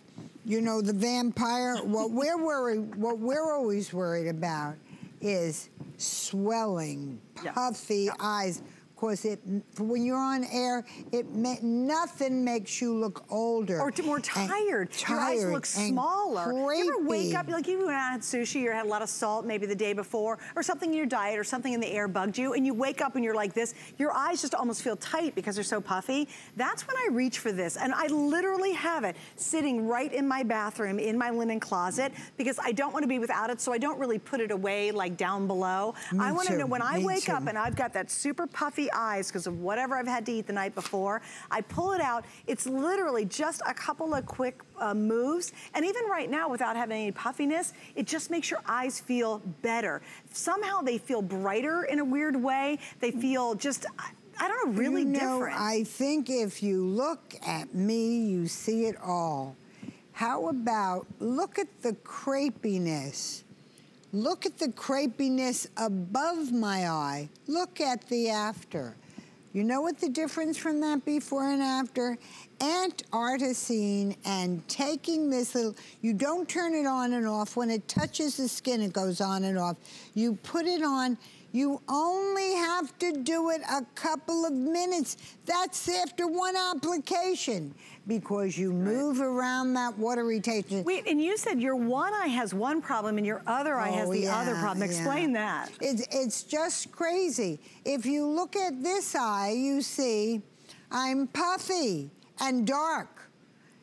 you know, the vampire. what we're worried, what we're always worried about is swelling, Yeah. puffy eyes. Because it, when you're on air, it nothing makes you look older Or more and tired. Your eyes look smaller. You ever wake up, like you went out and had sushi or had a lot of salt maybe the day before, or something in your diet or something in the air bugged you, and you wake up and you're like this, your eyes just almost feel tight because they're so puffy. That's when I reach for this. And I literally have it sitting right in my bathroom, in my linen closet, because I don't want to be without it, so I don't really put it away like down below. Me I want to know when I me wake up and I've got that super puffy eyes because of whatever I've had to eat the night before. I pull it out. It's literally just a couple of quick uh, moves. And even right now, without having any puffiness, it just makes your eyes feel better. Somehow they feel brighter in a weird way. They feel just, I, don't know, really you know, different. I think if you look at me, you see it all. How about look at the crepiness? Look at the crepiness above my eye. Look at the after. You know what the difference from that before and after? Antarcticine and taking this little, you don't turn it on and off. When it touches the skin, it goes on and off. You put it on, you only have to do it a couple of minutes. That's after one application because you move around that water retention. Wait, and you said your one eye has one problem and your other eye has Oh, the other yeah, problem. yeah. Explain that. It's, it's just crazy. If you look at this eye, you see I'm puffy and dark.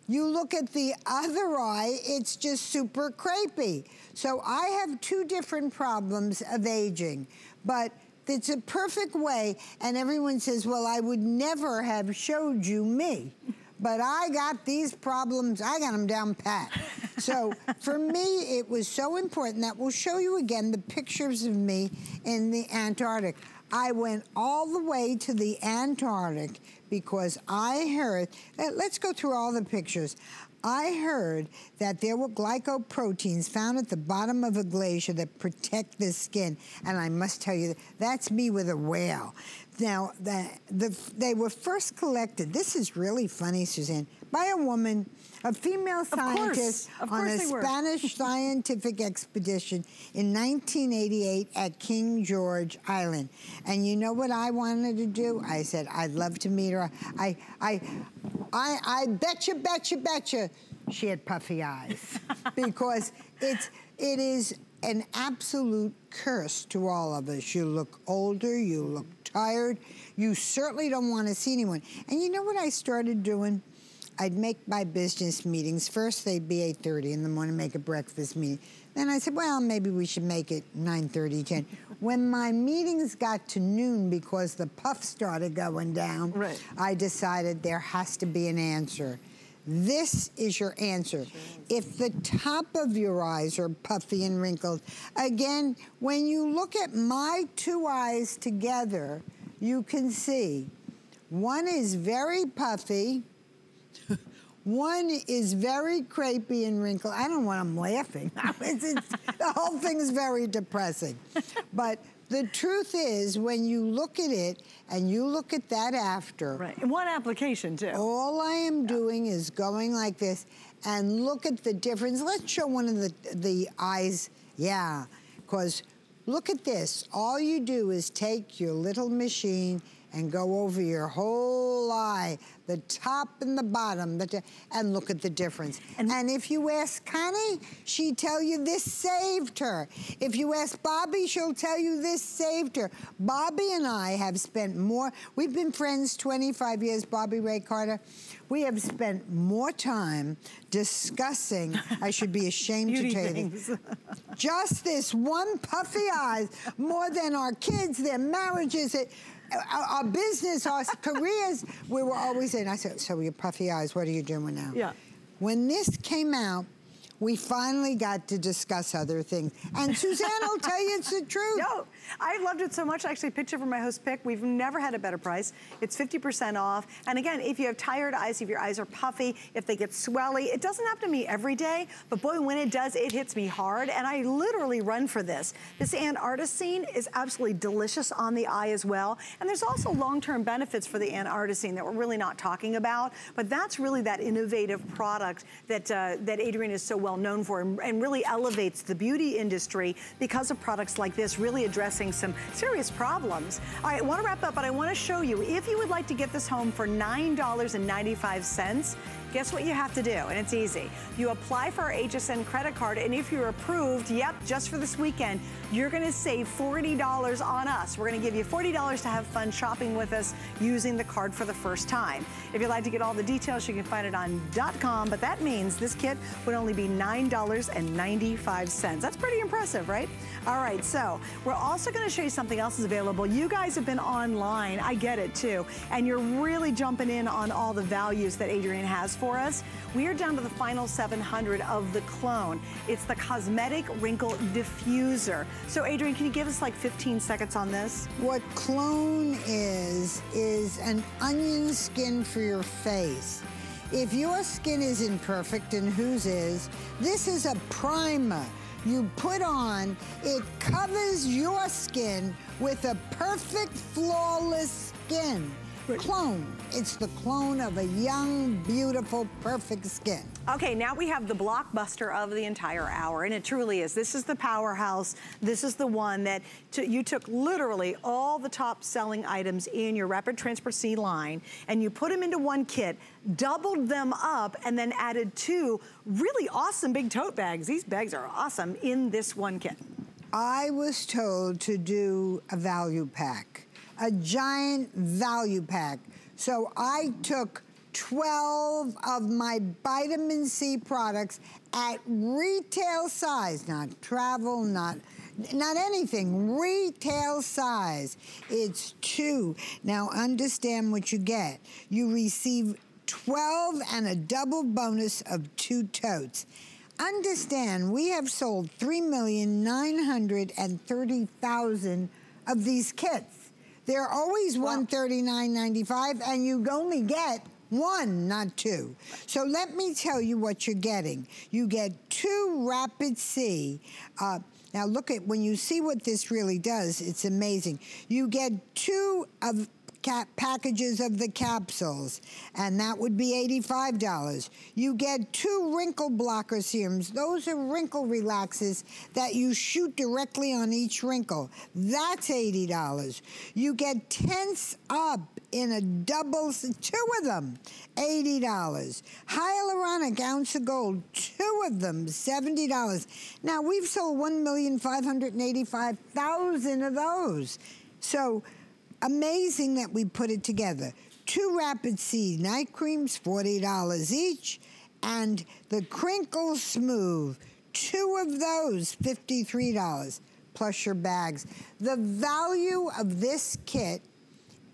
You look at the other eye, it's just super crepey. So I have two different problems of aging, but it's a perfect way. And everyone says, well, I would never have showed you me. But I got these problems, I got them down pat. So for me, it was so important that we'll show you again the pictures of me in the Antarctic. I went all the way to the Antarctic because I heard, let- let's go through all the pictures. I heard that there were glycoproteins found at the bottom of a glacier that protect the skin. And I must tell you, that's me with a whale. Now, the, the, they were first collected, this is really funny, Suzanne, by a woman, a female scientist Of on course a. Spanish scientific expedition in 1988 at King George Island. And you know what I wanted to do? I said, I'd love to meet her. I, I, I, I betcha, betcha, betcha she had puffy eyes because It's, it is an absolute curse to all of us. You look older, you look tired, you certainly don't want to see anyone. And you know what I started doing? I'd make my business meetings. First, they'd be 8.30 in the morning, make a breakfast meeting. Then I said, well, maybe we should make it 9.30, 10. When my meetings got to noon because the puff started going down, right. I decided there has to be an answer. This is your answer. If the top of your eyes are puffy and wrinkled, again, when you look at my two eyes together, you can see one is very puffy, one is very crepey and wrinkled. I don't want them laughing. the whole thing is very depressing. But the truth is, when you look at it and you look at that after. Right, one application too. All I am yeah. doing is going like this and look at the difference. Let's show one of the, the eyes. Yeah, because look at this. All you do is take your little machine and go over your whole eye, the top and the bottom, the and look at the difference. And, and, if you ask Connie, she tell you this saved her. If you ask Bobbi, she'll tell you this saved her. Bobbi and I have spent more, we've been friends 25 years, Bobbi Ray Carter. We have spent more time discussing, I should be ashamed to tell you just this one puffy eyes more than our kids, their marriages, it, our, our business, our careers, we were always in. I said, so your puffy eyes, what are you doing now? Yeah. When this came out, we finally got to discuss other things. And Suzanne will tell you it's the truth. No, I loved it so much. I actually it for my host pick. We've never had a better price. It's 50% off. And again, if you have tired eyes, if your eyes are puffy, if they get swelly, it doesn't happen to me every day, but boy, when it does, it hits me hard. And I literally run for this. This Antarcticine is absolutely delicious on the eye as well. And there's also long-term benefits for the Antarcticine that we're really not talking about, but that's really that innovative product that, uh, that Adrienne is so well known for and, and really elevates the beauty industry because of products like this really address some serious problems. All right, I want to wrap up, but I want to show you, if you would like to get this home for $9.95, guess what you have to do? And it's easy. You apply for our HSN credit card, and if you're approved, yep, just for this weekend, you're gonna save $40 on us. We're gonna give you $40 to have fun shopping with us using the card for the first time. If you'd like to get all the details, you can find it on .com, but that means this kit would only be $9.95. That's pretty impressive, right? All right, so we're also gonna show you something else is available. You guys have been online, I get it too, and you're really jumping in on all the values that Adrienne has for us. We are down to the final 700 of the clone. It's the Cosmetic Wrinkle Diffuser. So Adrienne, can you give us like 15 seconds on this? What clone is, is an onion skin for your face. If your skin isn't perfect, and whose is, this is a primer you put on. It covers your skin with a perfect, flawless skin. Clone. It's the clone of a young, beautiful, perfect skin. Okay, now we have the blockbuster of the entire hour, and it truly is. This is the powerhouse. This is the one that you took literally all the top selling items in your Rapid Transport C line, and you put them into one kit, doubled them up, and then added two really awesome big tote bags. These bags are awesome in this one kit. I was told to do a value pack a giant value pack. So I took 12 of my vitamin C products at retail size, not travel, not not anything, retail size. It's two. Now understand what you get. You receive 12 and a double bonus of two totes. Understand, we have sold 3,930,000 of these kits. They're always well, $139.95 and you only get one, not two. So let me tell you what you're getting. You get two Rapid C. Uh, now look at, when you see what this really does, it's amazing. You get two of packages of the capsules, and that would be $85. You get two wrinkle blocker serums. Those are wrinkle relaxers that you shoot directly on each wrinkle. That's $80. You get Tense Up in a double, two of them, $80. Hyaluronic ounce of gold, two of them, $70. Now, we've sold 1,585,000 of those. So amazing that we put it together. Two Rapid Seed night creams, $40 each, and the Crinkle Smooth, two of those, $53, plus your bags. The value of this kit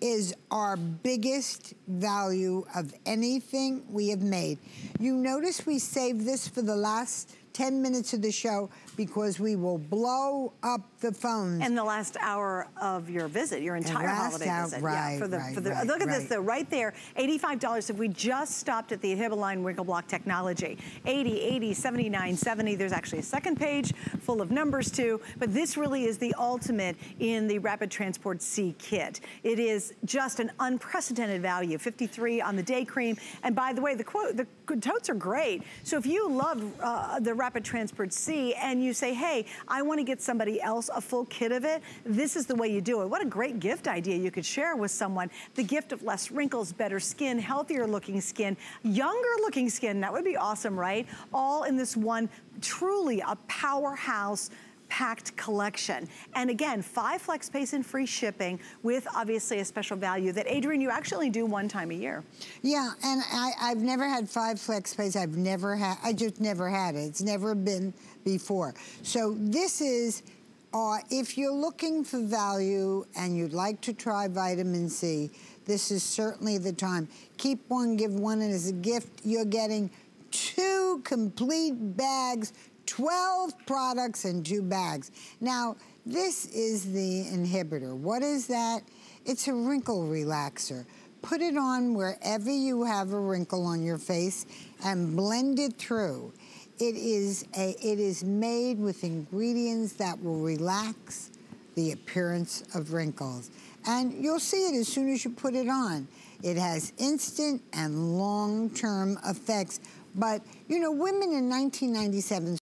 is our biggest value of anything we have made. You notice we saved this for the last 10 minutes of the show because we will blow up the phones. And the last hour of your visit, your entire holiday hour, visit. Right, yeah, for the, right, for the, right, Look at right. this though, right there, $85 if we just stopped at the Hibbeline Wrinkle Block technology. 80, 80, 79, 70. There's actually a second page full of numbers too, but this really is the ultimate in the Rapid Transport C kit. It is just an unprecedented value, 53 on the day cream. And by the way, the quote, the totes are great. So if you love uh, the Rapid Transport C and you say, hey, I want to get somebody else a full kit of it, this is the way you do it. What a great gift idea you could share with someone. The gift of less wrinkles, better skin, healthier looking skin, younger looking skin. That would be awesome, right? All in this one, truly a powerhouse packed collection. And again, five flex pays and free shipping with obviously a special value that Adrienne, you actually do one time a year. Yeah, and I, I've never had five flex pays. I've never had, I just never had it. It's never been before. So this is, uh, if you're looking for value and you'd like to try vitamin C, this is certainly the time. Keep one, give one, and as a gift, you're getting two complete bags 12 products in two bags. Now, this is the inhibitor. What is that? It's a wrinkle relaxer. Put it on wherever you have a wrinkle on your face and blend it through. It is, a, it is made with ingredients that will relax the appearance of wrinkles. And you'll see it as soon as you put it on. It has instant and long-term effects. But, you know, women in 1997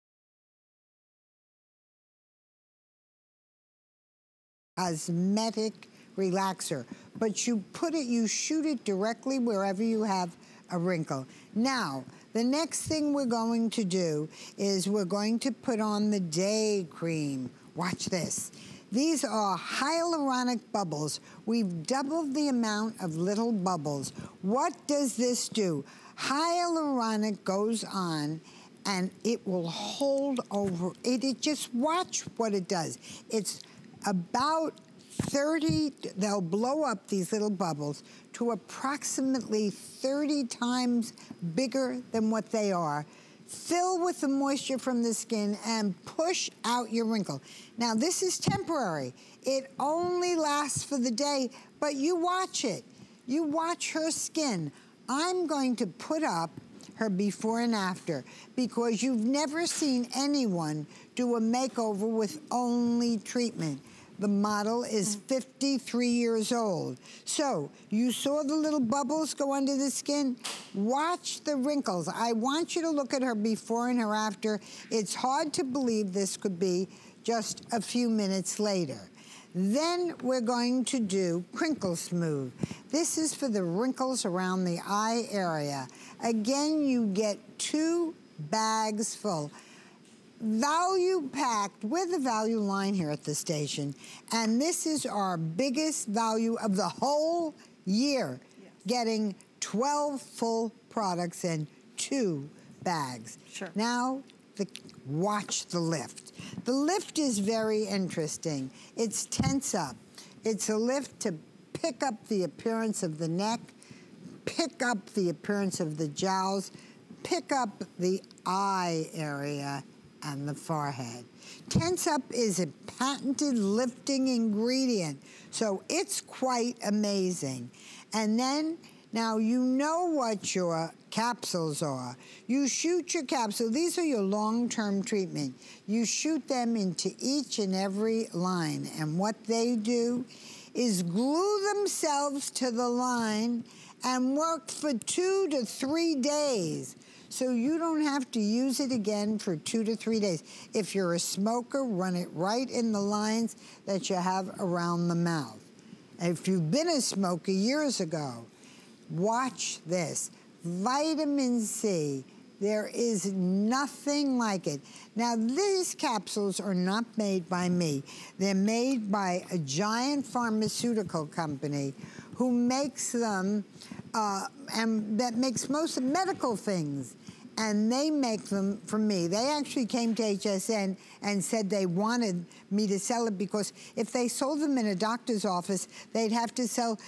cosmetic relaxer, but you put it, you shoot it directly wherever you have a wrinkle. Now, the next thing we're going to do is we're going to put on the day cream. Watch this. These are hyaluronic bubbles. We've doubled the amount of little bubbles. What does this do? Hyaluronic goes on and it will hold over. It, it just watch what it does. It's about 30, they'll blow up these little bubbles to approximately 30 times bigger than what they are. Fill with the moisture from the skin and push out your wrinkle. Now, this is temporary. It only lasts for the day, but you watch it. You watch her skin. I'm going to put up her before and after because you've never seen anyone do a makeover with only treatment. The model is mm. 53 years old. So you saw the little bubbles go under the skin? Watch the wrinkles. I want you to look at her before and her after. It's hard to believe this could be just a few minutes later. Then we're going to do Crinkle Smooth. This is for the wrinkles around the eye area. Again, you get two bags full value packed. We're the value line here at the station, and this is our biggest value of the whole year, yes. getting 12 full products and two bags. Sure. Now, the, watch the lift. The lift is very interesting. It's tense up. It's a lift to pick up the appearance of the neck, pick up the appearance of the jowls, pick up the eye area, and the forehead. Tense Up is a patented lifting ingredient, so it's quite amazing. And then, now you know what your capsules are. You shoot your capsule, these are your long-term treatment. You shoot them into each and every line, and what they do is glue themselves to the line and work for two to three days. So you don't have to use it again for two to three days. If you're a smoker, run it right in the lines that you have around the mouth. If you've been a smoker years ago, watch this. Vitamin C, there is nothing like it. Now, these capsules are not made by me. They're made by a giant pharmaceutical company who makes them uh, and that makes most of medical things and they make them for me. They actually came to HSN and said they wanted me to sell it because if they sold them in a doctor's office, they'd have to sell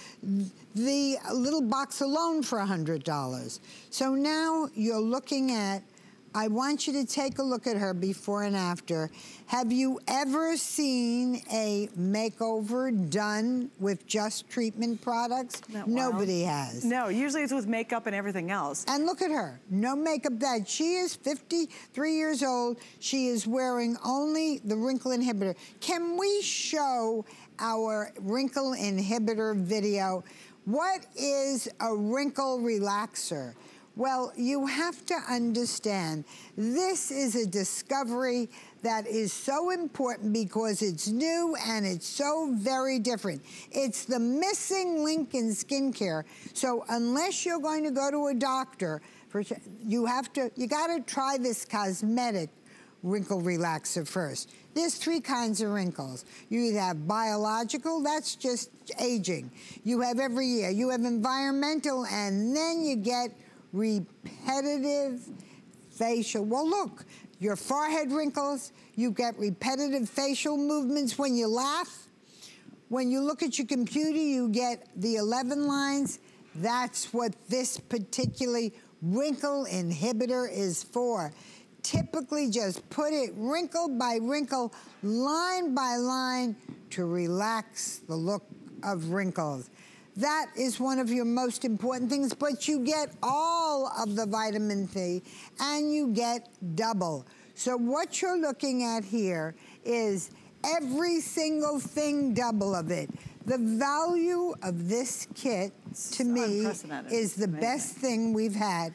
the little box alone for $100. So now you're looking at I want you to take a look at her before and after. Have you ever seen a makeover done with just treatment products? No, Nobody has. No, usually it's with makeup and everything else. And look at her, no makeup that. She is 53 years old. She is wearing only the wrinkle inhibitor. Can we show our wrinkle inhibitor video? What is a wrinkle relaxer? Well, you have to understand this is a discovery that is so important because it's new and it's so very different. It's the missing link in skincare. So unless you're going to go to a doctor, for, you have to, you got to try this cosmetic wrinkle relaxer first. There's three kinds of wrinkles. You either have biological, that's just aging. You have every year. You have environmental, and then you get repetitive facial. Well, look, your forehead wrinkles, you get repetitive facial movements when you laugh. When you look at your computer, you get the 11 lines. That's what this particularly wrinkle inhibitor is for. Typically just put it wrinkle by wrinkle, line by line to relax the look of wrinkles. That is one of your most important things, but you get all of the vitamin C and you get double. So what you're looking at here is every single thing double of it. The value of this kit, to me, is the best thing we've had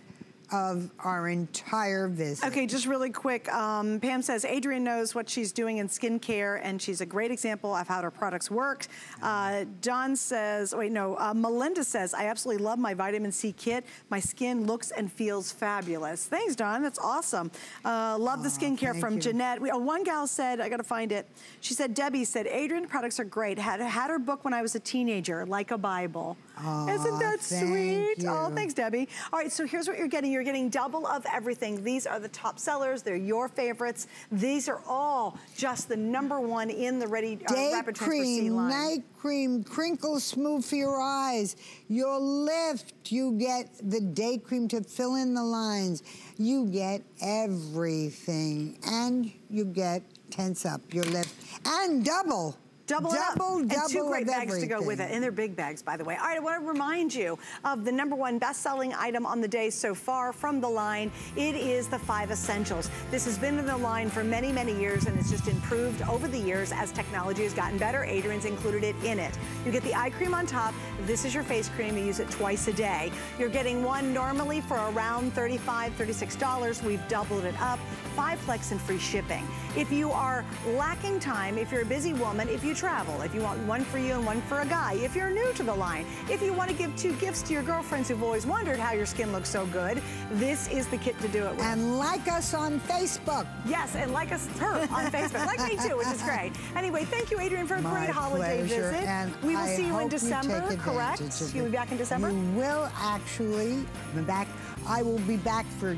of our entire visit. Okay, just really quick. Um, Pam says Adrienne knows what she's doing in skincare, and she's a great example of how her products work. Uh, Don says, wait, no, uh, Melinda says, I absolutely love my vitamin C kit. My skin looks and feels fabulous. Thanks, Don. That's awesome. Uh, love oh, the skincare from you. Jeanette. We, oh, one gal said, I got to find it. She said, Debbie said, Adrienne products are great. Had, had her book when I was a teenager, like a Bible. Oh, Isn't that sweet? You. Oh, thanks, Debbie. All right, so here's what you're getting. You're getting double of everything. These are the top sellers. They're your favorites. These are all just the number one in the ready uh, Day rapid cream, night cream, crinkle smooth for your eyes. Your lift, you get the day cream to fill in the lines. You get everything. And you get tense up your lift. And double. Double, double, up. Double, and two great bags everything. to go with it. And they're big bags, by the way. All right, I want to remind you of the number one best-selling item on the day so far from the line. It is the Five Essentials. This has been in the line for many, many years, and it's just improved over the years as technology has gotten better. Adrienne's included it in it. You get the eye cream on top. This is your face cream. You use it twice a day. You're getting one normally for around $35, $36. We've doubled it up. Five flex and free shipping. If you are lacking time, if you're a busy woman, if you travel, if you want one for you and one for a guy, if you're new to the line, if you want to give two gifts to your girlfriends who've always wondered how your skin looks so good, this is the kit to do it with. And like us on Facebook. Yes, and like us, her on Facebook. Like me too, which is great. Anyway, thank you, Adrienne, for a My great holiday pleasure. visit. And we will I see you in December, you correct? You'll be back in December? You will actually be back. I will be back for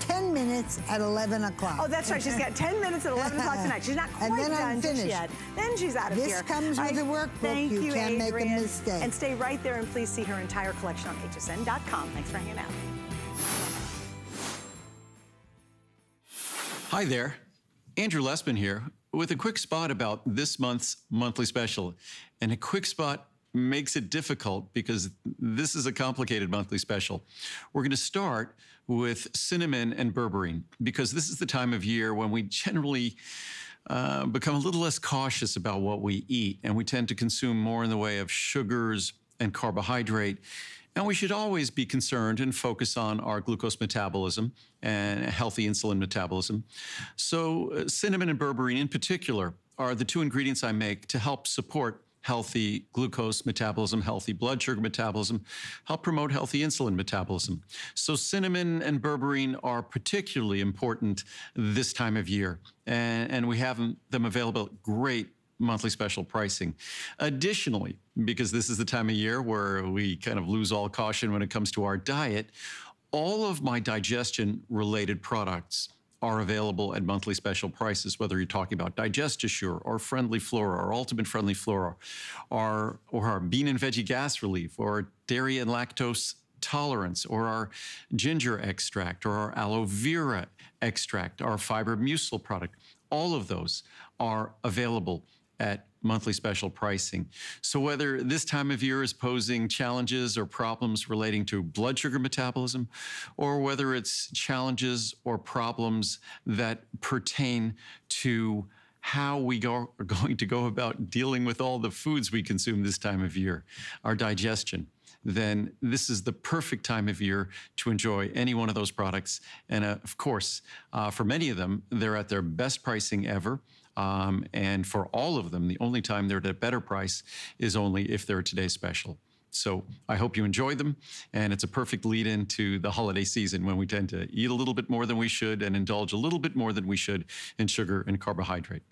10 minutes at 11 o'clock. Oh, that's right. She's got 10 minutes at 11 o'clock tonight. She's not quite and then done I'm finished. yet. Then she's out of this here. This comes with a workbook. Thank you, you can't make a mistake. And stay right there and please see her entire collection on hsn.com. Thanks for hanging out. Hi there. Andrew Lessman here with a quick spot about this month's monthly special. And a quick spot makes it difficult because this is a complicated monthly special. We're going to start with cinnamon and berberine because this is the time of year when we generally uh, become a little less cautious about what we eat, and we tend to consume more in the way of sugars and carbohydrate. And we should always be concerned and focus on our glucose metabolism and healthy insulin metabolism. So, uh, cinnamon and berberine in particular are the two ingredients I make to help support healthy glucose metabolism, healthy blood sugar metabolism, help promote healthy insulin metabolism. So, cinnamon and berberine are particularly important this time of year, and, and we have them available at great monthly special pricing. Additionally, because this is the time of year where we kind of lose all caution when it comes to our diet, all of my digestion related products are available at monthly special prices, whether you're talking about DigestiSure or Friendly Flora or Ultimate Friendly Flora or, or our bean and veggie gas relief or dairy and lactose tolerance or our ginger extract or our aloe vera extract, our fiber mucil product. All of those are available at monthly special pricing. So whether this time of year is posing challenges or problems relating to blood sugar metabolism, or whether it's challenges or problems that pertain to how we go, are going to go about dealing with all the foods we consume this time of year, our digestion, then this is the perfect time of year to enjoy any one of those products. And uh, of course, uh, for many of them, they're at their best pricing ever. Um, and for all of them, the only time they're at a better price is only if they're today's special. So I hope you enjoy them. And it's a perfect lead into the holiday season when we tend to eat a little bit more than we should and indulge a little bit more than we should in sugar and carbohydrate.